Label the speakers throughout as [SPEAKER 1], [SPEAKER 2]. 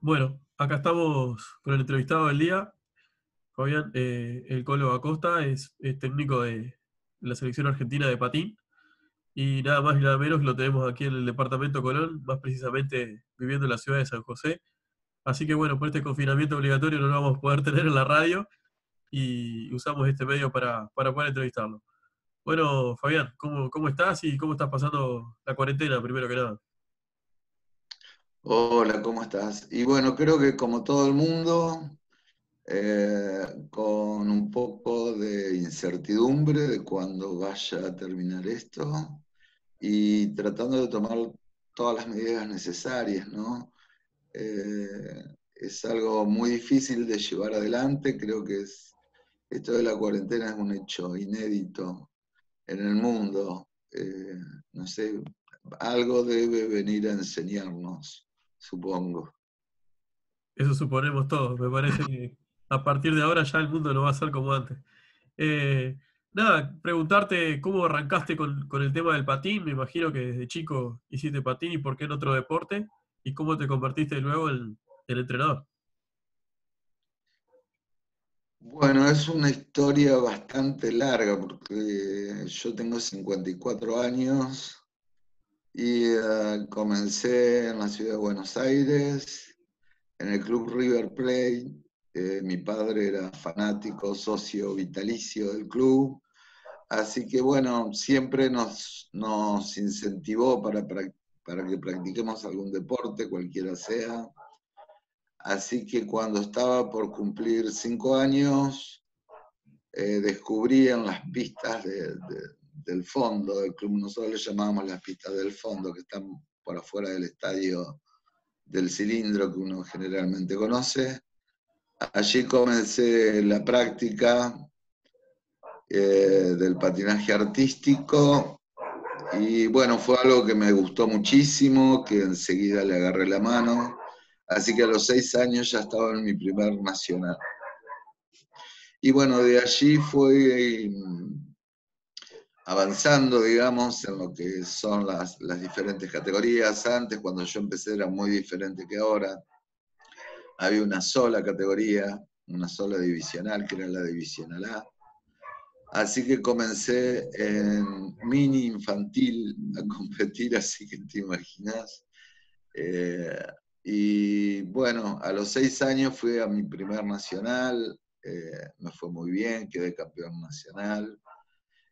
[SPEAKER 1] Bueno, acá estamos con el entrevistado del día. Fabián, eh, el Colo Acosta es, técnico de la selección argentina de patín. Y nada más y nada menos lo tenemos aquí en el departamento Colón, más precisamente viviendo en la ciudad de San José. Así que bueno, por este confinamiento obligatorio no lo vamos a poder tener en la radio y usamos este medio para, para poder entrevistarlo. Bueno, Fabián, ¿cómo, ¿cómo estás y cómo estás pasando la cuarentena, primero que nada?
[SPEAKER 2] Hola, ¿cómo estás? Y bueno, creo que como todo el mundo, eh, con un poco de incertidumbre de cuándo vaya a terminar esto y tratando de tomar todas las medidas necesarias, ¿no? Eh, es algo muy difícil de llevar adelante, creo que es, esto de la cuarentena es un hecho inédito en el mundo, eh, no sé, algo debe venir a enseñarnos supongo.
[SPEAKER 1] Eso suponemos todos. Me parece que a partir de ahora ya el mundo no va a ser como antes. Eh, nada, preguntarte cómo arrancaste con, el tema del patín. Me imagino que desde chico hiciste patín y por qué en otro deporte. ¿Y cómo te convertiste luego en, el entrenador?
[SPEAKER 2] Bueno, es una historia bastante larga porque yo tengo 54 años y eh, comencé en la ciudad de Buenos Aires, en el club River Plate. Eh, mi padre era fanático, socio vitalicio del club. Así que bueno, siempre nos, nos incentivó para, para que practiquemos algún deporte, cualquiera sea. Así que cuando estaba por cumplir cinco años, eh, descubrí en las pistas de, del fondo del club, nosotros le llamábamos las pistas del fondo, que están por afuera del estadio del cilindro que uno generalmente conoce. Allí comencé la práctica eh, del patinaje artístico y bueno, fue algo que me gustó muchísimo, que enseguida le agarré la mano. Así que a los seis años ya estaba en mi primer nacional. Y bueno, de allí fue avanzando, digamos, en lo que son las, diferentes categorías. Antes, cuando yo empecé, era muy diferente que ahora. Había una sola categoría, una sola divisional, que era la divisional A. Así que comencé en mini infantil a competir, así que te imaginas. Eh, y bueno, a los seis años fui a mi primer nacional, eh, me fue muy bien, quedé campeón nacional.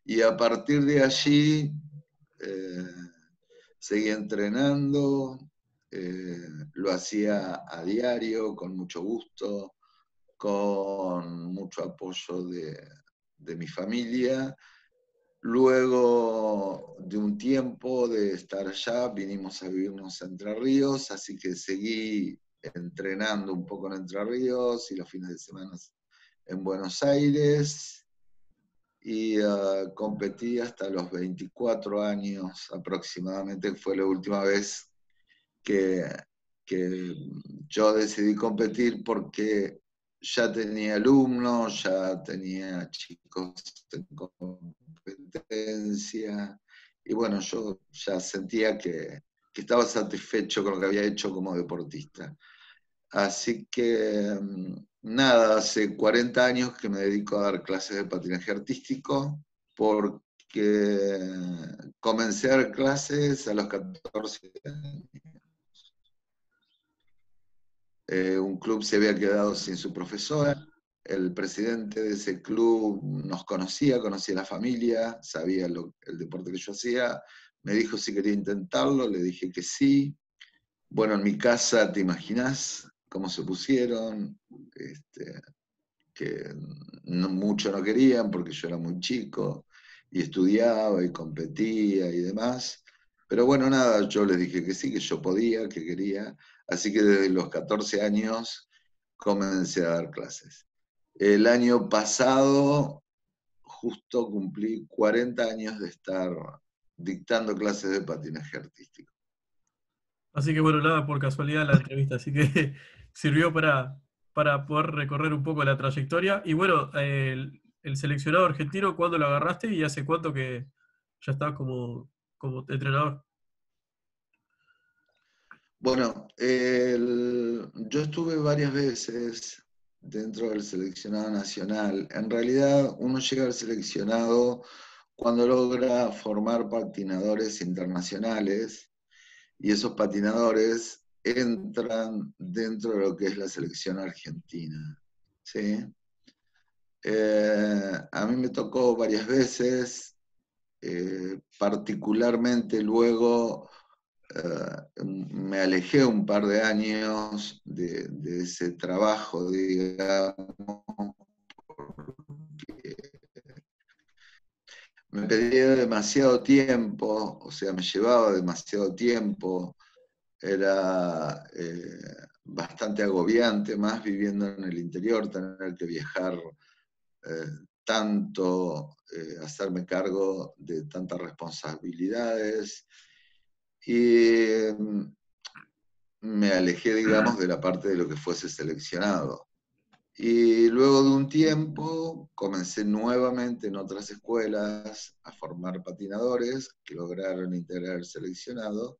[SPEAKER 2] Y a partir de allí eh, seguí entrenando, eh, lo hacía a diario, con mucho gusto, con mucho apoyo de, mi familia. Luego de un tiempo de estar allá, vinimos a vivirnos a Entre Ríos, así que seguí entrenando un poco en Entre Ríos y los fines de semana en Buenos Aires y uh, competí hasta los 24 años aproximadamente, fue la última vez que, que yo decidí competir porque ya tenía alumnos, ya tenía chicos en competencia y bueno, yo ya sentía que, que estaba satisfecho con lo que había hecho como deportista. Así que mm, nada, hace 40 años que me dedico a dar clases de patinaje artístico porque comencé a dar clases a los 14 años. Eh, un club se había quedado sin su profesora, el presidente de ese club nos conocía, conocía a la familia, sabía el deporte que yo hacía, me dijo si quería intentarlo, le dije que sí. Bueno, en mi casa, te imaginas, cómo se pusieron, este, que mucho no querían porque yo era muy chico y estudiaba y competía y demás. Pero bueno, nada, yo les dije que sí, que yo podía, que quería. Así que desde los 14 años comencé a dar clases. El año pasado justo cumplí 40 años de estar dictando clases de patinaje artístico.
[SPEAKER 1] Así que bueno, nada, por casualidad la entrevista, así que sirvió para, para poder recorrer un poco la trayectoria. Y bueno, el, seleccionado argentino, ¿cuándo lo agarraste y hace cuánto que ya estás como, como entrenador?
[SPEAKER 2] Bueno, el, yo estuve varias veces dentro del seleccionado nacional. En realidad uno llega al seleccionado cuando logra formar patinadores internacionales y esos patinadores entran dentro de lo que es la selección argentina. ¿sí? Eh, a mí me tocó varias veces, eh, particularmente luego eh, me alejé un par de años de, ese trabajo, digamos, me pedía demasiado tiempo, o sea, me llevaba demasiado tiempo, era eh, bastante agobiante, más viviendo en el interior, tener que viajar eh, tanto, eh, hacerme cargo de tantas responsabilidades. Y mm, me alejé, digamos, de la parte de lo que fuese seleccionado. Y luego de un tiempo comencé nuevamente en otras escuelas a formar patinadores que lograron integrar el seleccionado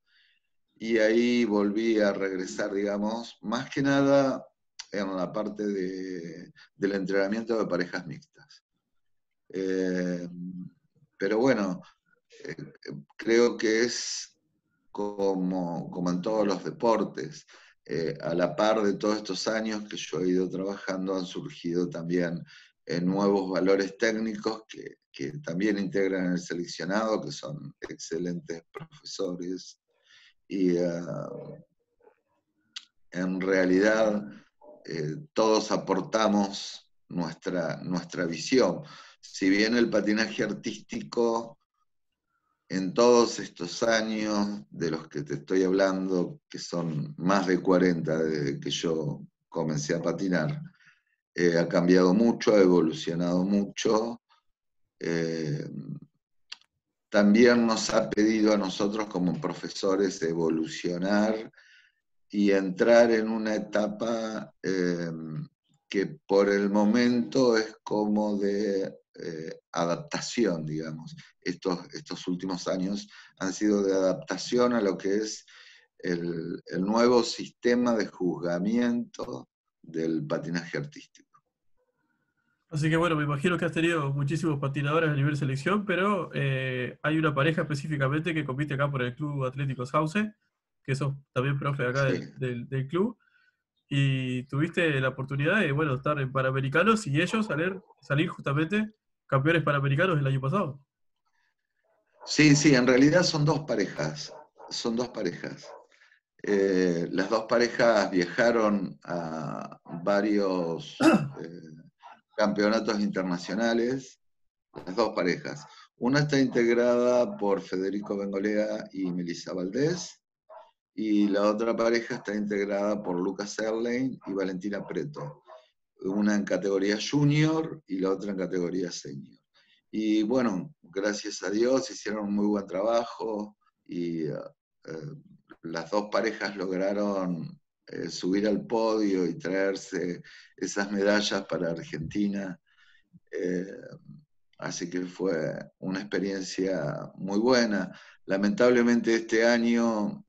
[SPEAKER 2] y ahí volví a regresar, digamos, más que nada en la parte de, del entrenamiento de parejas mixtas. Eh, pero bueno, eh, creo que es como, como en todos los deportes. Eh, a la par de todos estos años que yo he ido trabajando, han surgido también eh, nuevos valores técnicos que, también integran el seleccionado, que son excelentes profesores. Y ah, en realidad eh, todos aportamos nuestra, nuestra visión. Si bien el patinaje artístico en todos estos años de los que te estoy hablando, que son más de 40 desde que yo comencé a patinar, eh, ha cambiado mucho, ha evolucionado mucho. Eh, también nos ha pedido a nosotros como profesores evolucionar y entrar en una etapa eh, que por el momento es como de eh, adaptación, digamos. Estos, estos últimos años han sido de adaptación a lo que es el, nuevo sistema de juzgamiento del patinaje artístico.
[SPEAKER 1] Así que bueno, me imagino que has tenido muchísimos patinadores a nivel selección, pero eh, hay una pareja específicamente que compite acá por el Club Atlético Sauce, que sos también profe acá del, del, club, y tuviste la oportunidad de bueno, estar en Panamericanos y ellos salir, salir justamente campeones panamericanos el año pasado.
[SPEAKER 2] Sí, sí, en realidad son dos parejas, son dos parejas. Eh, las dos parejas viajaron a varios eh, campeonatos internacionales, las dos parejas. Una está integrada por Federico Bengolea y Melissa Valdés, y la otra pareja está integrada por Lucas Erlein y Valentina Preto una en categoría junior y la otra en categoría senior. Y bueno, gracias a Dios hicieron un muy buen trabajo y eh, las dos parejas lograron eh, subir al podio y traerse esas medallas para Argentina. Eh, así que fue una experiencia muy buena. Lamentablemente este año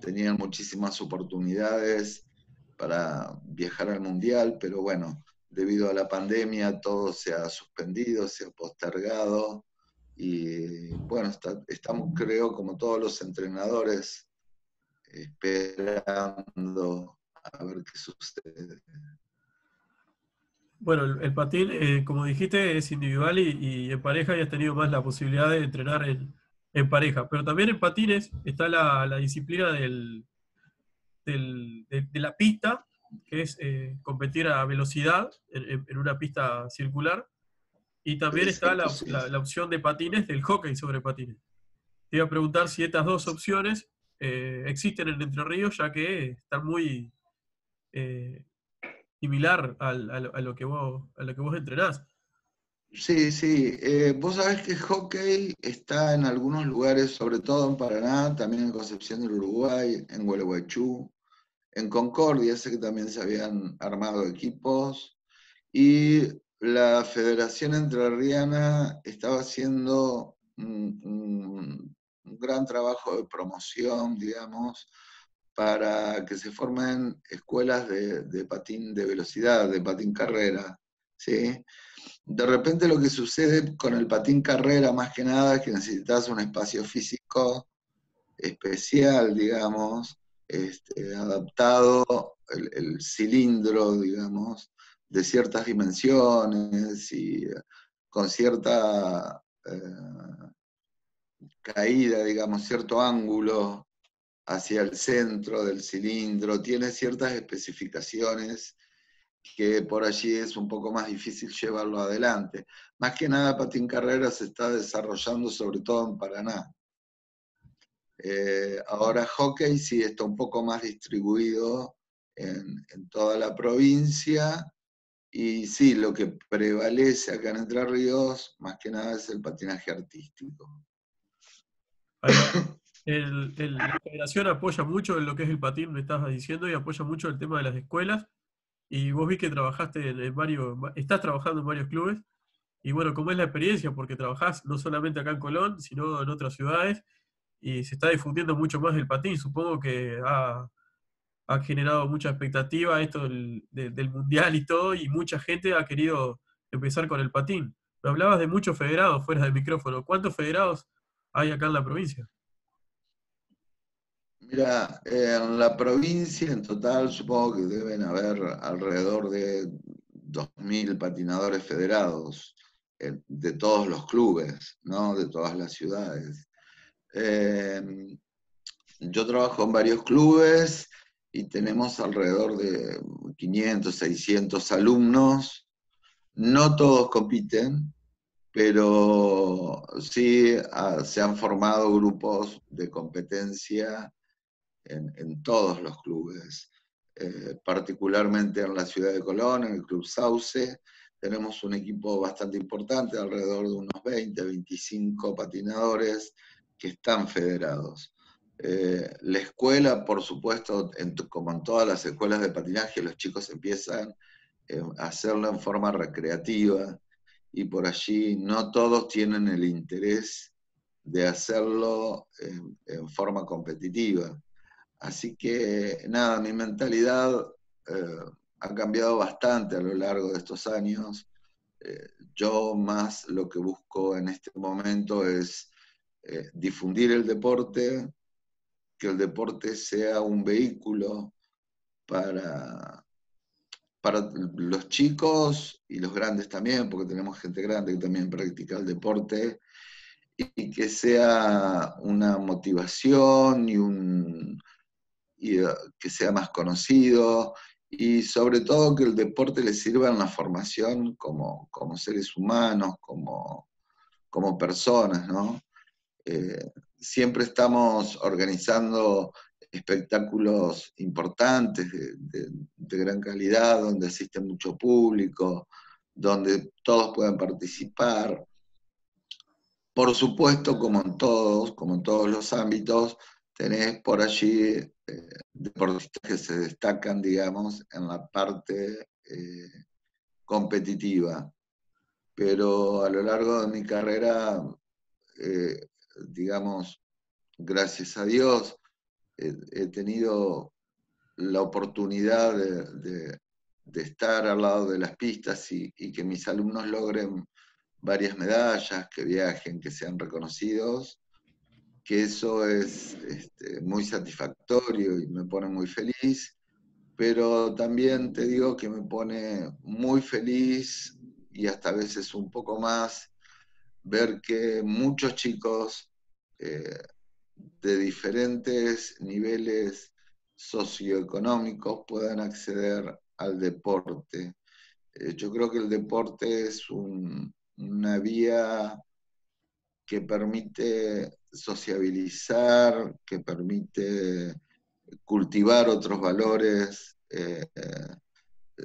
[SPEAKER 2] tenían muchísimas oportunidades para viajar al Mundial, pero bueno, debido a la pandemia todo se ha suspendido, se ha postergado y bueno, estamos creo como todos los entrenadores esperando a ver qué sucede.
[SPEAKER 1] Bueno, el, patín, eh, como dijiste, es individual y, en pareja y has tenido más la posibilidad de entrenar en, pareja. Pero también en patines está la disciplina del, de, la pista, que es eh, competir a velocidad en, una pista circular. Y también está la, opción de patines del hockey sobre patines. Te iba a preguntar si estas dos opciones eh, existen en Entre Ríos, ya que están muy eh, similar a, lo que vos, a lo que vos entrenás.
[SPEAKER 2] Sí, sí. vos sabés que hockey está en algunos lugares, sobre todo en Paraná, también en Concepción del Uruguay, en Gualeguaychú, en Concordia, sé que también se habían armado equipos y la Federación Entrerriana estaba haciendo gran trabajo de promoción, digamos, para que se formen escuelas de, patín de velocidad, de patín carrera. ¿sí? De repente lo que sucede con el patín carrera más que nada es que necesitas un espacio físico especial, digamos, este, adaptado, el, cilindro, digamos, de ciertas dimensiones y con cierta eh, caída, digamos, cierto ángulo hacia el centro del cilindro, tiene ciertas especificaciones que por allí es un poco más difícil llevarlo adelante. Más que nada, Patín Carrera se está desarrollando sobre todo en Paraná. Eh, ahora hockey sí está un poco más distribuido en, en, toda la provincia y sí, lo que prevalece acá en Entre Ríos más que nada es el patinaje artístico
[SPEAKER 1] la federación apoya mucho en lo que es el patín, me estabas diciendo, y apoya mucho el tema de las escuelas. Y vos vi que trabajaste en, varios, estás trabajando en varios clubes. Y bueno, ¿cómo es la experiencia? Porque trabajás no solamente acá en Colón, sino en otras ciudades, y se está difundiendo mucho más el patín. Supongo que ha, generado mucha expectativa esto del, del, mundial y todo, y mucha gente ha querido empezar con el patín. Me hablabas de muchos federados fuera del micrófono. ¿Cuántos federados hay acá en la provincia?
[SPEAKER 2] Mira, en la provincia en total supongo que deben haber alrededor de 2.000 patinadores federados de todos los clubes, ¿no? de todas las ciudades. Em, yo trabajo en varios clubes y tenemos alrededor de 500, 600 alumnos. No todos compiten, pero sí ah, se han formado grupos de competencia en, todos los clubes, eh, particularmente en la ciudad de Colón, en el Club Sauce. Tenemos un equipo bastante importante, alrededor de unos 20, 25 patinadores que están federados. Eh, la escuela, por supuesto, como en todas las escuelas de patinaje, los chicos empiezan eh, a hacerlo en forma recreativa y por allí no todos tienen el interés de hacerlo en forma competitiva. Así que nada, mi mentalidad eh, ha cambiado bastante a lo largo de estos años. Eh, yo más lo que busco en este momento es eh, difundir el deporte, que el deporte sea un vehículo para, para los chicos y los grandes también, porque tenemos gente grande que también practica el deporte, y que sea una motivación y un, eh, que sea más conocido y sobre todo que el deporte le sirva en la formación como, como seres humanos, como, como personas, ¿no? Eh, siempre estamos organizando espectáculos importantes de, gran calidad, donde asiste mucho público, donde todos puedan participar. Por supuesto, como en todos, como en todos los ámbitos, tenés por allí eh, deportistas que se destacan, digamos, en la parte eh, competitiva. Pero a lo largo de mi carrera, eh, digamos, gracias a Dios, he tenido la oportunidad de, estar al lado de las pistas y, que mis alumnos logren varias medallas, que viajen, que sean reconocidos que eso es este, muy satisfactorio y me pone muy feliz, pero también te digo que me pone muy feliz y hasta a veces un poco más ver que muchos chicos eh, de diferentes niveles socioeconómicos puedan acceder al deporte. Eh, yo creo que el deporte es una vía que permite sociabilizar, que permite cultivar otros valores, eh,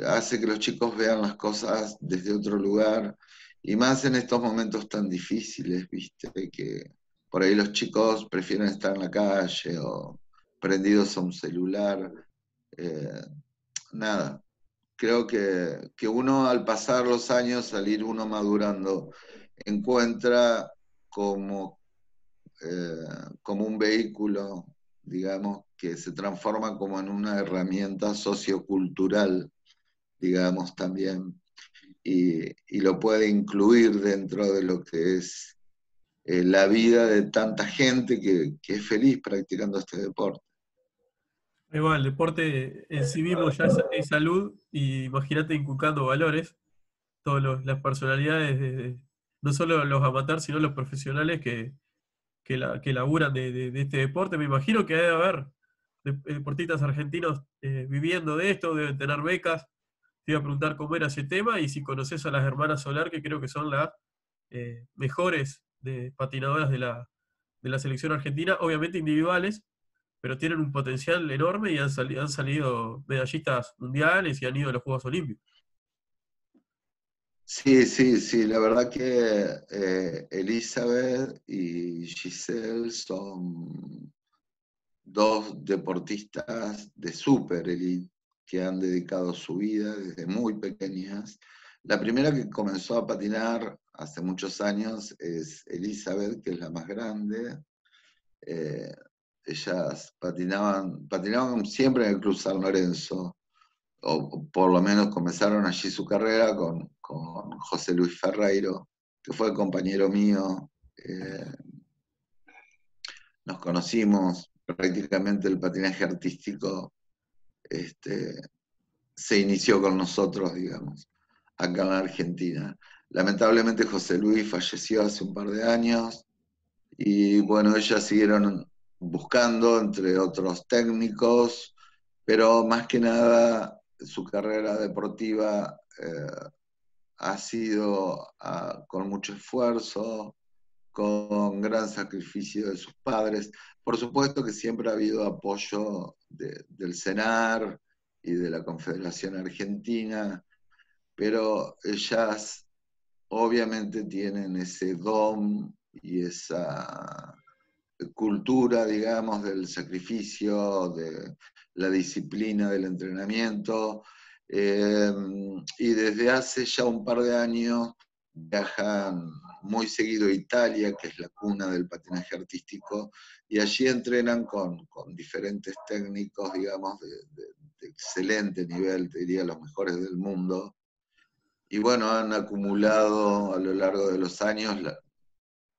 [SPEAKER 2] hace que los chicos vean las cosas desde otro lugar, y más en estos momentos tan difíciles, viste, que por ahí los chicos prefieren estar en la calle o prendidos a un celular. Eh, nada, creo que, que uno al pasar los años, salir uno madurando, encuentra como, eh, como un vehículo digamos, que se transforma como en una herramienta sociocultural, digamos, también, y, lo puede incluir dentro de lo que es eh, la vida de tanta gente que, es feliz practicando este deporte.
[SPEAKER 1] Igual, el deporte en sí mismo ya es, salud y imagínate inculcando valores, todas las personalidades, no solo los amateurs, sino los profesionales que, que, la, que laburan de, este deporte. Me imagino que debe haber deportistas argentinos eh, viviendo de esto, deben tener becas. Te iba a preguntar cómo era ese tema y si conoces a las hermanas Solar, que creo que son las eh, mejores de patinadoras de la, de la selección argentina, obviamente individuales, pero tienen un potencial enorme y han, salido, han salido medallistas mundiales y han ido a los Juegos Olímpicos.
[SPEAKER 2] Sí, sí, sí, la verdad que eh, Elizabeth y Giselle son dos deportistas de super elite que han dedicado su vida desde muy pequeñas. La primera que comenzó a patinar hace muchos años es Elizabeth, que es la más grande. Eh, ellas patinaban, patinaban siempre en el Club San Lorenzo, o por lo menos comenzaron allí su carrera con, José Luis Ferreiro, que fue compañero mío. Eh, nos conocimos, prácticamente el patinaje artístico este, se inició con nosotros, digamos, acá en Argentina. Lamentablemente José Luis falleció hace un par de años y bueno, ellas siguieron buscando entre otros técnicos, pero más que nada su carrera deportiva eh, ha sido ah, con mucho esfuerzo, con gran sacrificio de sus padres. Por supuesto que siempre ha habido apoyo del CENAR y de la Confederación Argentina, pero ellas obviamente tienen ese don y esa cultura, digamos, del sacrificio, de la disciplina del entrenamiento. Eh, y desde hace ya un par de años viajan muy seguido a Italia, que es la cuna del patinaje artístico, y allí entrenan con, diferentes técnicos, digamos, de, excelente nivel, te diría los mejores del mundo. Y bueno, han acumulado a lo largo de los años la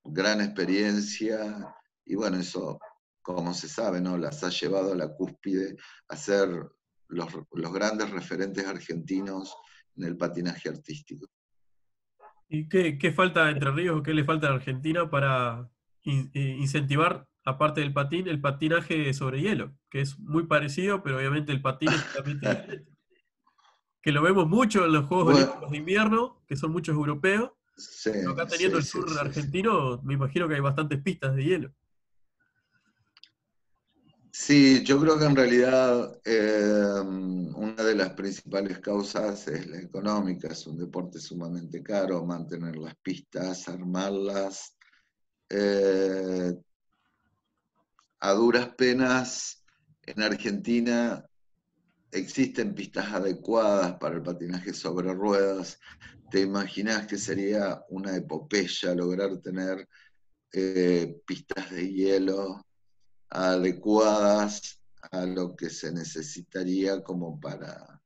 [SPEAKER 2] gran experiencia y bueno, eso, como se sabe, ¿no? las ha llevado a la cúspide a ser los, grandes referentes argentinos en el patinaje artístico.
[SPEAKER 1] ¿Y qué, falta Entre Ríos o qué le falta a Argentina para eh, incentivar, aparte del patín, el patinaje sobre hielo? Que es muy parecido, pero obviamente el patín es totalmente diferente. Que lo vemos mucho en los Juegos Olímpicos de Invierno, que son muchos europeos. acá teniendo el sur argentino, me imagino que hay bastantes pistas de hielo.
[SPEAKER 2] Sí, yo creo que en realidad eh, una de las principales causas es la económica. Es un deporte sumamente caro mantener las pistas, armarlas. Eh, a duras penas, en Argentina existen pistas adecuadas para el patinaje sobre ruedas. ¿Te imaginas que sería una epopeya lograr tener eh, pistas de hielo adecuadas a lo que se necesitaría como para,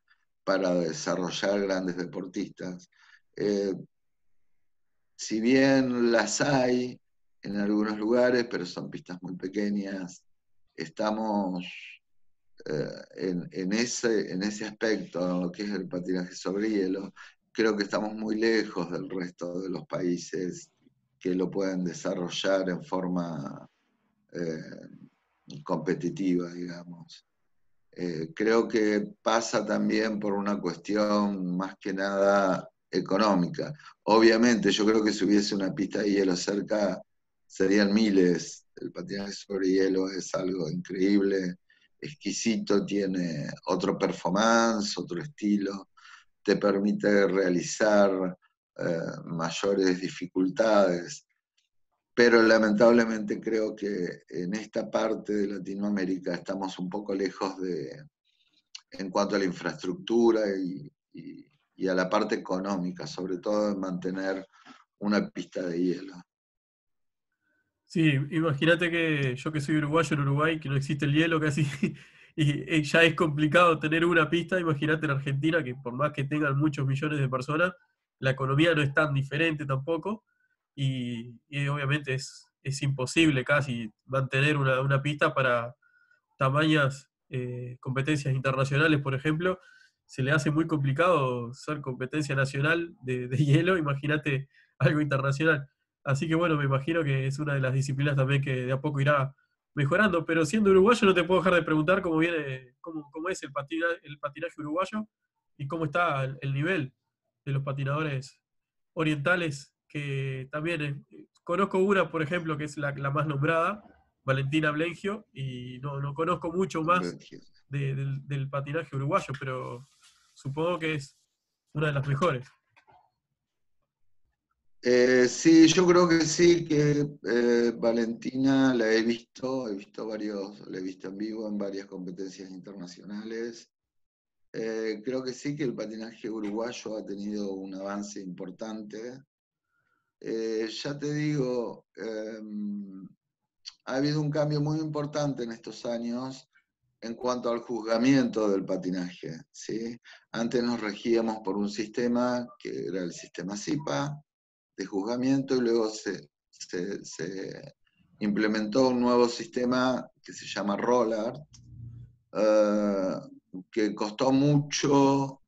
[SPEAKER 2] para desarrollar grandes deportistas. Eh, si bien las hay en algunos lugares, pero son pistas muy pequeñas, estamos eh, en, ese, en ese aspecto, en que es el patinaje sobre hielo, creo que estamos muy lejos del resto de los países que lo pueden desarrollar en forma eh, competitiva, digamos. Eh, creo que pasa también por una cuestión más que nada económica. Obviamente, yo creo que si hubiese una pista de hielo cerca, serían miles. El patinaje sobre hielo es algo increíble, exquisito, tiene otro performance, otro estilo, te permite realizar eh, mayores dificultades pero lamentablemente creo que en esta parte de Latinoamérica estamos un poco lejos de, en cuanto a la infraestructura y, a la parte económica, sobre todo en mantener una pista de hielo.
[SPEAKER 1] Sí, imagínate que yo que soy uruguayo en Uruguay, que no existe el hielo casi, y, ya es complicado tener una pista, imagínate en Argentina, que por más que tengan muchos millones de personas, la economía no es tan diferente tampoco, y, obviamente es, es, imposible casi mantener una, una pista para tamañas eh, competencias internacionales, por ejemplo, se le hace muy complicado ser competencia nacional de, hielo, imagínate algo internacional. Así que bueno, me imagino que es una de las disciplinas también que de a poco irá mejorando, pero siendo uruguayo no te puedo dejar de preguntar cómo viene, cómo, cómo es el, patinaje, el patinaje uruguayo y cómo está el, nivel de los patinadores orientales, que también eh, conozco una, por ejemplo, que es la, la más nombrada, Valentina Blengio, y no, no conozco mucho más del, patinaje uruguayo, pero supongo que es una de las mejores.
[SPEAKER 2] Eh, sí, yo creo que sí, que eh, Valentina la he visto, he visto varios, la he visto en vivo en varias competencias internacionales. Eh, creo que sí que el patinaje uruguayo ha tenido un avance importante. ya te digo, em, ha habido un cambio muy importante en estos años en cuanto al juzgamiento del patinaje. ¿sí? Antes nos regíamos por un sistema que era el sistema CIPA de juzgamiento y luego se, implementó un nuevo sistema que se llama Rollard, eh, que costó mucho,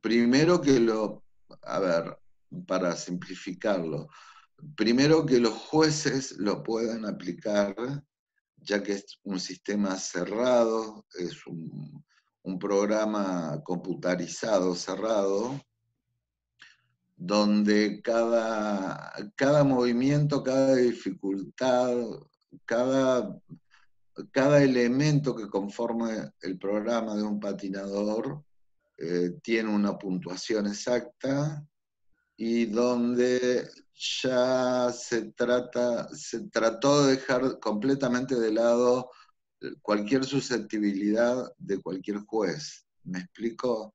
[SPEAKER 2] primero que lo, a ver, para simplificarlo, primero que los jueces lo puedan aplicar ya que es un sistema cerrado, es un, programa computarizado cerrado, donde cada, cada movimiento, cada dificultad, cada, cada elemento que conforma el programa de un patinador eh, tiene una puntuación exacta y donde ya se, trata, se trató de dejar completamente de lado cualquier susceptibilidad de cualquier juez. ¿Me explico?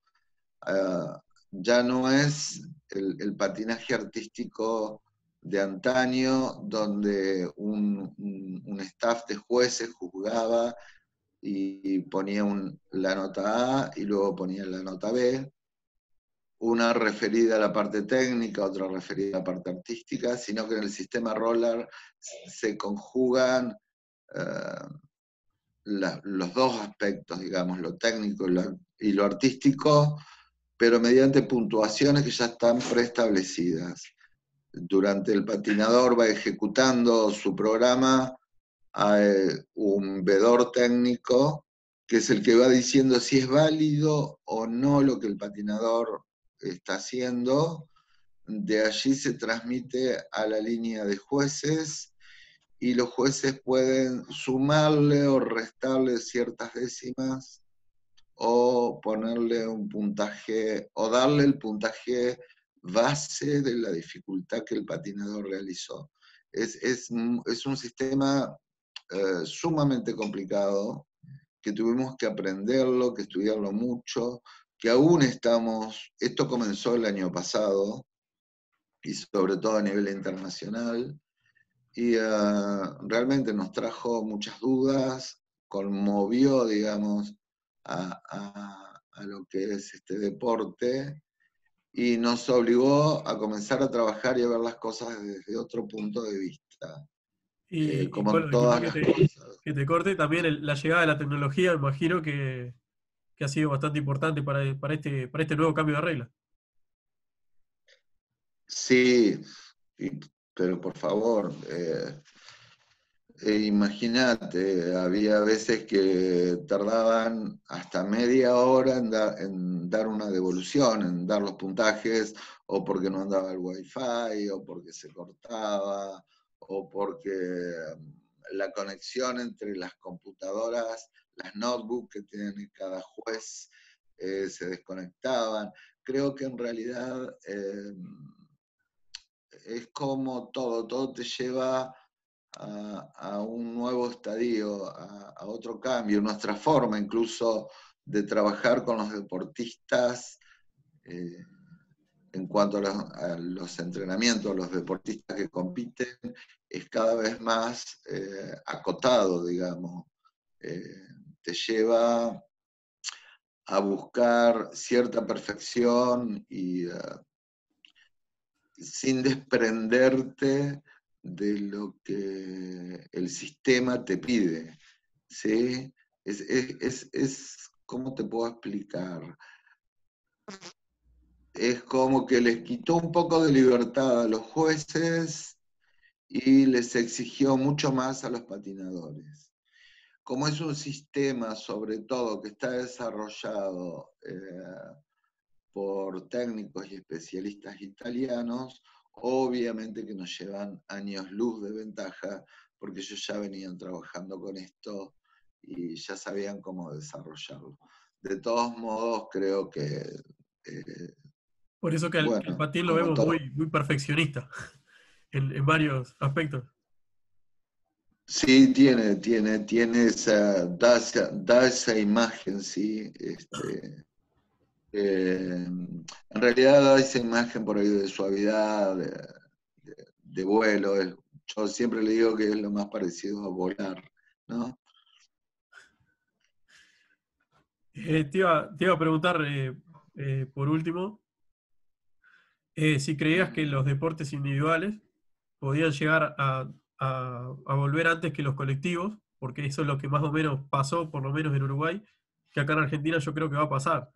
[SPEAKER 2] Ah, ya no es el, patinaje artístico de antaño, donde un, staff de jueces juzgaba y ponía la nota A y luego ponía la nota B, una referida a la parte técnica, otra referida a la parte artística, sino que en el sistema Roller se conjugan eh, los dos aspectos, digamos, lo técnico y lo, artístico, pero mediante puntuaciones que ya están preestablecidas. Durante el patinador va ejecutando su programa, hay un vedor técnico que es el que va diciendo si es válido o no lo que el patinador está haciendo, de allí se transmite a la línea de jueces y los jueces pueden sumarle o restarle ciertas décimas o ponerle un puntaje o darle el puntaje base de la dificultad que el patinador realizó. Es, un sistema eh, sumamente complicado que tuvimos que aprenderlo, que estudiarlo mucho, que aún estamos, esto comenzó el año pasado, y sobre todo a nivel internacional, y eh, realmente nos trajo muchas dudas, conmovió, digamos, a, a, lo que es este deporte, y nos obligó a comenzar a trabajar y a ver las cosas desde otro punto de vista.
[SPEAKER 1] Y, eh, como todas las cosas. Que te corte también la llegada de la tecnología, imagino que que ha sido bastante importante para, este, para este nuevo cambio de regla.
[SPEAKER 2] Sí, pero por favor, eh, eh, imagínate, había veces que tardaban hasta media hora en, dar una devolución, en dar los puntajes, o porque no andaba el wifi, o porque se cortaba, o porque mm, la conexión entre las computadoras las notebooks que tiene cada juez eh, se desconectaban. Creo que en realidad eh, es como todo, todo te lleva a, un nuevo estadio, a, otro cambio, nuestra forma incluso de trabajar con los deportistas. Eh, en cuanto a los, entrenamientos, los deportistas que compiten, es cada vez más eh, acotado, digamos. Eh, te lleva a buscar cierta perfección y sin desprenderte de lo que el sistema te pide. ¿sí? Es, es, es, ¿cómo te puedo explicar? Es como que les quitó un poco de libertad a los jueces y les exigió mucho más a los patinadores. Como es un sistema, sobre todo, que está desarrollado eh, por técnicos y especialistas italianos, obviamente que nos llevan años luz de ventaja, porque ellos ya venían trabajando con esto y ya sabían cómo desarrollarlo. De todos modos, creo que...
[SPEAKER 1] Eh, Por eso que el, patín lo vemos muy, muy perfeccionista en, varios aspectos.
[SPEAKER 2] Sí, tiene, tiene, tiene esa, da esa, imagen, sí. Este, eh, en realidad da esa imagen por ahí de suavidad, de, vuelo. Yo siempre le digo que es lo más parecido a volar, ¿no?
[SPEAKER 1] Eh, te, iba, a preguntar, eh, por último, si creías que los deportes individuales podían llegar a, volver antes que los colectivos, porque eso es lo que más o menos pasó, por lo menos en Uruguay, que acá en Argentina yo creo que va a pasar.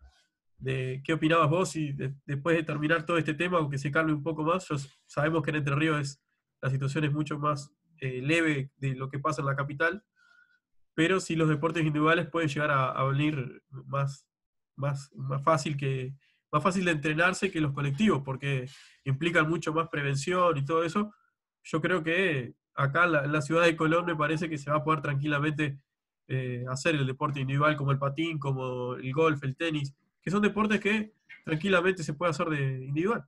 [SPEAKER 1] De, ¿Qué opinabas vos y después de terminar todo este tema, aunque se calme un poco más, sabemos que en Entre Ríos es, la situación es mucho más eh, leve de lo que pasa en la capital, pero si los deportes individuales pueden llegar a, venir más, más, más, fácil que, más fácil de entrenarse que los colectivos, porque implican mucho más prevención y todo eso. Yo creo que acá en la, ciudad de Colón me parece que se va a poder tranquilamente eh, hacer el deporte individual como el patín, como el golf, el tenis, que son deportes que tranquilamente se puede hacer de individual.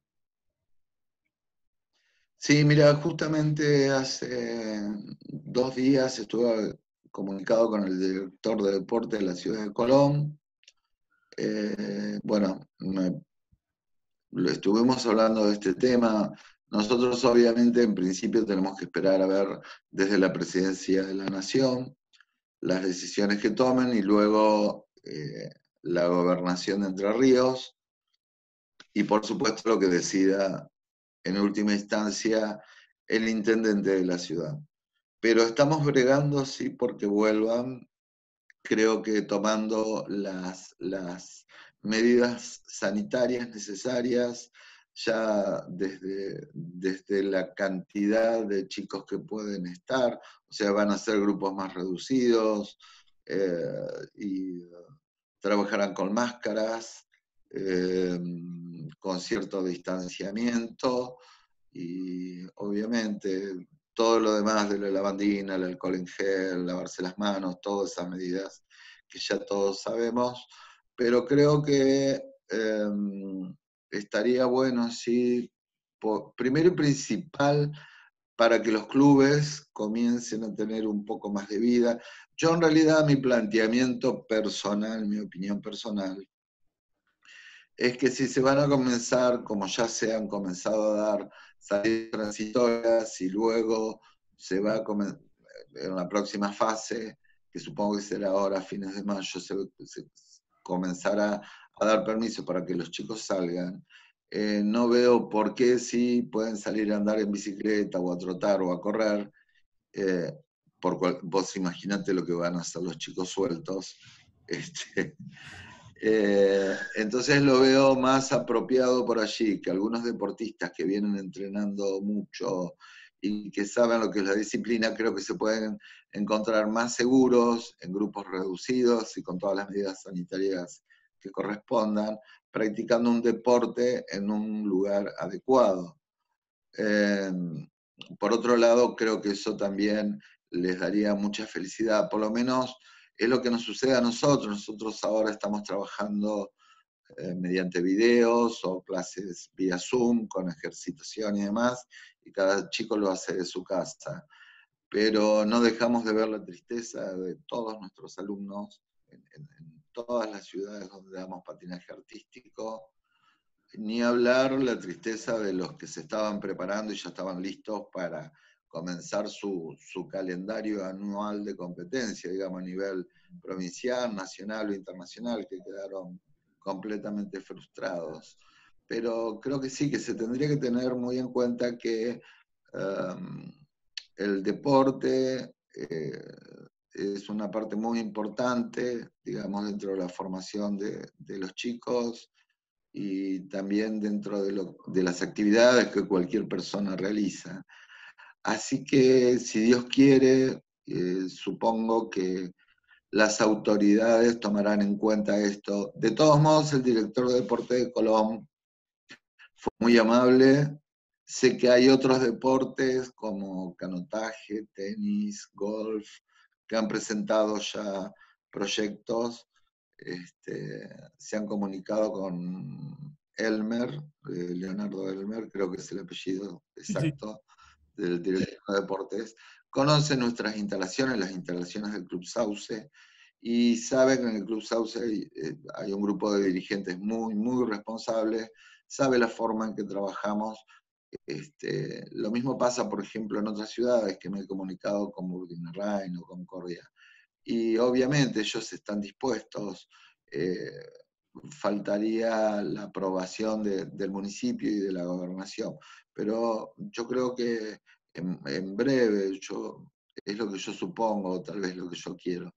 [SPEAKER 2] Sí, mira, justamente hace dos días estuve comunicado con el director de deporte de la ciudad de Colón. Eh, bueno, lo estuvimos hablando de este tema. Nosotros obviamente en principio tenemos que esperar a ver desde la presidencia de la nación las decisiones que tomen y luego eh, la gobernación de Entre Ríos y por supuesto lo que decida en última instancia el intendente de la ciudad. Pero estamos bregando, sí, porque vuelvan, creo que tomando las, las medidas sanitarias necesarias, ya desde, desde la cantidad de chicos que pueden estar, o sea, van a ser grupos más reducidos eh, y trabajarán con máscaras, eh, con cierto distanciamiento y obviamente todo lo demás de la lavandina, el alcohol en gel, lavarse las manos, todas esas medidas que ya todos sabemos, pero creo que em, estaría bueno, sí, primero y principal, para que los clubes comiencen a tener un poco más de vida. Yo en realidad mi planteamiento personal, mi opinión personal, es que si se van a comenzar, como ya se han comenzado a dar, salidas transitorias y luego se va a comenzar, en la próxima fase, que supongo que será ahora a fines de mayo, se, comenzará a dar permiso para que los chicos salgan. Eh, no veo por qué si pueden salir a andar en bicicleta o a trotar o a correr. Eh, por vos imaginate lo que van a hacer los chicos sueltos. Este, eh, entonces lo veo más apropiado por allí, que algunos deportistas que vienen entrenando mucho y que saben lo que es la disciplina, creo que se pueden encontrar más seguros en grupos reducidos y con todas las medidas sanitarias que correspondan, practicando un deporte en un lugar adecuado. Eh, por otro lado, creo que eso también les daría mucha felicidad, por lo menos es lo que nos sucede a nosotros. Nosotros ahora estamos trabajando eh, mediante videos o clases vía Zoom con ejercitación y demás, y cada chico lo hace de su casa. Pero no dejamos de ver la tristeza de todos nuestros alumnos en, en todas las ciudades donde damos patinaje artístico, ni hablar la tristeza de los que se estaban preparando y ya estaban listos para comenzar su, calendario anual de competencia, digamos, a nivel provincial, nacional o internacional, que quedaron completamente frustrados. Pero creo que sí, que se tendría que tener muy en cuenta que um, el deporte eh, es una parte muy importante, digamos, dentro de la formación de, los chicos y también dentro de, las actividades que cualquier persona realiza. Así que, si Dios quiere, eh, supongo que las autoridades tomarán en cuenta esto. De todos modos, el director de deporte de Colón fue muy amable. Sé que hay otros deportes como canotaje, tenis, golf, que han presentado ya proyectos, este, se han comunicado con Elmer, eh, Leonardo Elmer, creo que es el apellido exacto del director de deportes, conoce nuestras instalaciones, las instalaciones del Club Sauce, y sabe que en el Club Sauce hay, eh, hay, un grupo de dirigentes muy, muy responsables, sabe la forma en que trabajamos. Este, lo mismo pasa, por ejemplo, en otras ciudades que me he comunicado con Burgina o Concordia. Y obviamente ellos están dispuestos, eh, faltaría la aprobación del municipio y de la gobernación. Pero yo creo que en, breve, yo, es lo que yo supongo, tal vez lo que yo quiero.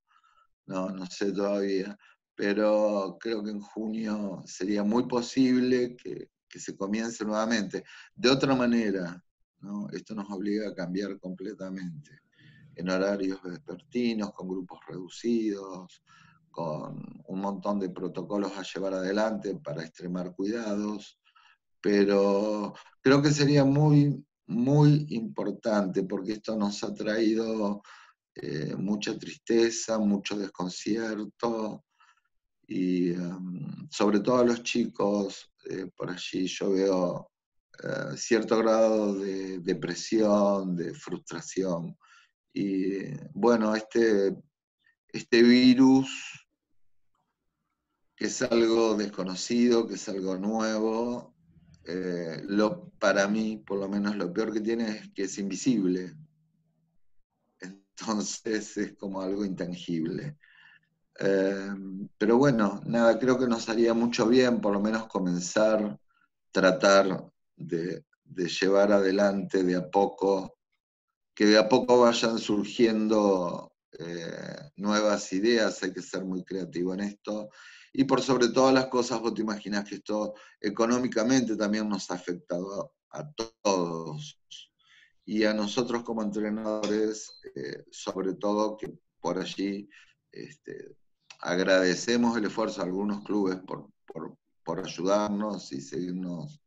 [SPEAKER 2] No, no sé todavía, pero creo que en junio sería muy posible que, que se comience nuevamente. De otra manera, esto nos obliga a cambiar completamente en horarios vespertinos, con grupos reducidos, con un montón de protocolos a llevar adelante para extremar cuidados, pero creo que sería muy, muy importante porque esto nos ha traído eh, mucha tristeza, mucho desconcierto y em, sobre todo a los chicos, eh, por allí yo veo eh, cierto grado de depresión, de frustración. Y bueno, este, este virus, que es algo desconocido, que es algo nuevo, eh, lo, para mí, por lo menos, lo peor que tiene es que es invisible. Entonces es como algo intangible. Eh, pero bueno, nada, creo que nos haría mucho bien por lo menos comenzar, tratar de, llevar adelante de a poco, que de a poco vayan surgiendo eh, nuevas ideas, hay que ser muy creativo en esto y por sobre todas las cosas, vos te imaginas que esto económicamente también nos ha afectado a, todos. Y a nosotros como entrenadores, eh, sobre todo que por allí este, agradecemos el esfuerzo de algunos clubes por, por, ayudarnos y seguirnos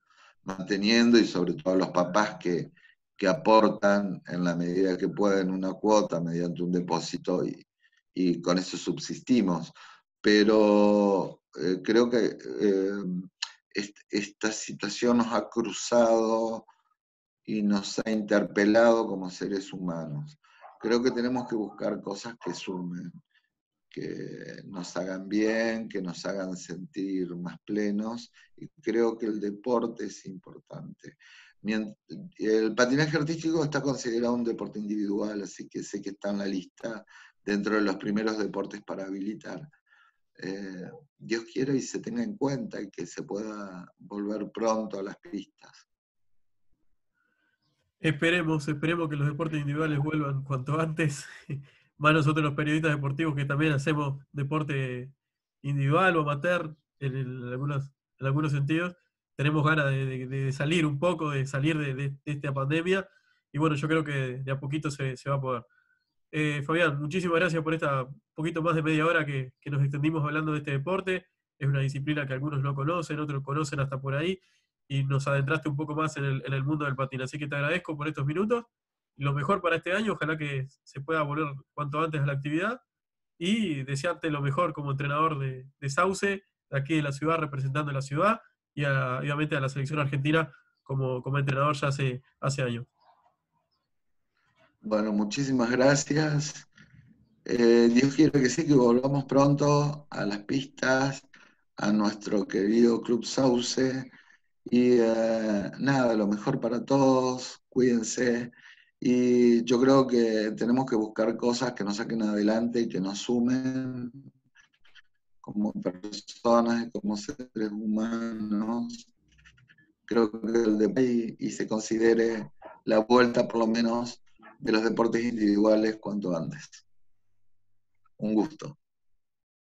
[SPEAKER 2] manteniendo y sobre todo a los papás que, que, aportan en la medida que pueden una cuota mediante un depósito y, y con eso subsistimos pero eh, creo que eh, esta situación nos ha cruzado y nos ha interpelado como seres humanos. Creo que tenemos que buscar cosas que sumen, que nos hagan bien, que nos hagan sentir más plenos, y creo que el deporte es importante. El patinaje artístico está considerado un deporte individual, así que sé que está en la lista dentro de los primeros deportes para habilitar eh, Dios quiera y se tenga en cuenta y que se pueda volver pronto a las pistas.
[SPEAKER 1] Esperemos, esperemos que los deportes individuales vuelvan cuanto antes. Más nosotros los periodistas deportivos que también hacemos deporte individual o amateur en, algunos, en algunos sentidos, tenemos ganas de, salir un poco, de salir de, esta pandemia. Y bueno, yo creo que de a poquito se va a poder. Eh, Fabián, muchísimas gracias por esta poquito más de media hora que, nos extendimos hablando de este deporte. Es una disciplina que algunos no conocen, otros conocen hasta por ahí, y nos adentraste un poco más en el, mundo del patín. Así que te agradezco por estos minutos. Lo mejor para este año, ojalá que se pueda volver cuanto antes a la actividad y desearte lo mejor como entrenador de, Sauce, de aquí de la ciudad, representando a la ciudad, y obviamente a la selección argentina como, como entrenador ya hace, hace años.
[SPEAKER 2] Bueno, muchísimas gracias. Eh, Dios quiere que sí, que volvamos pronto a las pistas, a nuestro querido Club Sauce. Y eh, nada, lo mejor para todos, cuídense Y yo creo que tenemos que buscar cosas que nos saquen adelante y que nos sumen como personas y como seres humanos. Creo que el deporte y se considere la vuelta por lo menos de los deportes individuales cuanto antes. Un gusto.